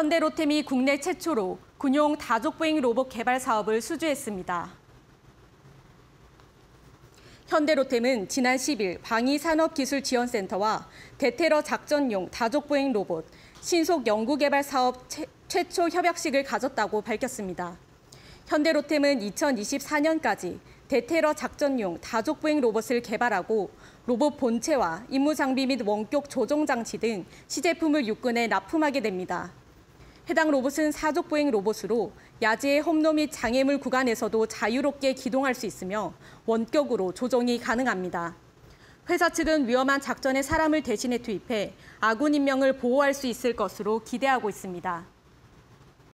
현대로템이 국내 최초로 군용 다족보행 로봇 개발 사업을 수주했습니다. 현대로템은 지난 10일 방위산업기술지원센터와 대테러 작전용 다족보행 로봇 신속 연구개발 사업 최초 협약식을 가졌다고 밝혔습니다. 현대로템은 2024년까지 대테러 작전용 다족보행 로봇을 개발하고 로봇 본체와 임무 장비 및 원격 조종 장치 등 시제품을 육군에 납품하게 됩니다. 해당 로봇은 사족 보행 로봇으로 야지의 험로 및 장애물 구간에서도 자유롭게 기동할 수 있으며 원격으로 조종이 가능합니다. 회사 측은 위험한 작전에 사람을 대신해 투입해 아군 인명을 보호할 수 있을 것으로 기대하고 있습니다.